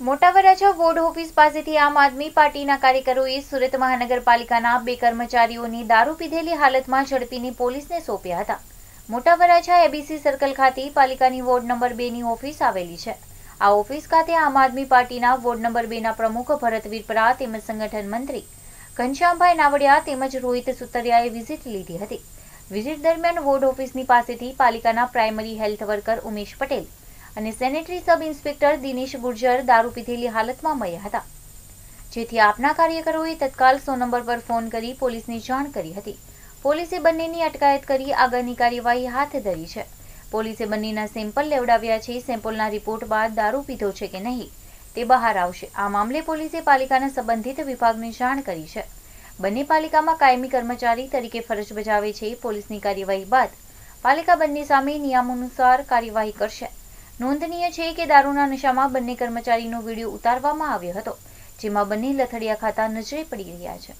મોટા Varachha ward office પાસેથી આમ આદમી પાર્ટીના કાર્યકરોએ સુરત મહાનગરપાલિકાના બે કર્મચારીઓની દારૂ પીધેલી હાલતમાં ઝડપીને પોલીસને સોંપ્યા હતા. મોટા વરાછા એબીસી સર્કલ ખાતે પાલિકાની વોર્ડ નંબર બેની ઓફિસ આવેલી છે. આ ઓફિસ ખાતે આમ આદમી પાર્ટીના વોર્ડ નંબર બેના પ્રમુખ ભરત વિરપરા તેમજ સંગઠન મંત્રી ઘનશ્યામભાઈ નાવડિયા તેમજ રોહિત સુતરિયાએ વિઝિટ લીધી હતી. વિઝિટ દરમિયાન વોર્ડ ઓફિસની પાસેથી પાલિકાના primary health worker Umesh Patel અને sanitary sub inspector Dinesh Gurjar દારૂ પીધેલી હાલતમાં મળ્યા હતા. જેથી આપના કાર્યકરોએ તત્કાલ સો નંબર પર ફોન કરી પોલીસને જાણ કરી હતી. પોલીસે બંનેની અટકાયત કરી આગળની કાર્યવાહી હાથ ધરી છે. પોલીસે બંનેના સેમ્પલ લેવડાવ્યા છે, સેમ્પલના રિપોર્ટ બાદ દારૂ પીધો છે કે નહીં, તે બહાર આવશે. આ મામલે પોલીસે પાલિકાના સંબંધિત વિભાગને જાણ કરી છે. બંને પાલિકામાં કાયમી કર્મચારી તરીકે ફરજ બજાવે છે, પોલીસની કાર્યવાહી બાદ પાલિકા બંને સામે નિયમાનુસાર કાર્યવાહી કરશે. નોંધનીય છે કે દારૂના નશામાં બંને કર્મચારીનો વીડિયો ઉતારવામાં આવ્યો હતો, જેમાં બંને લથડિયા ખાતા નજરે પડી રહ્યા છે.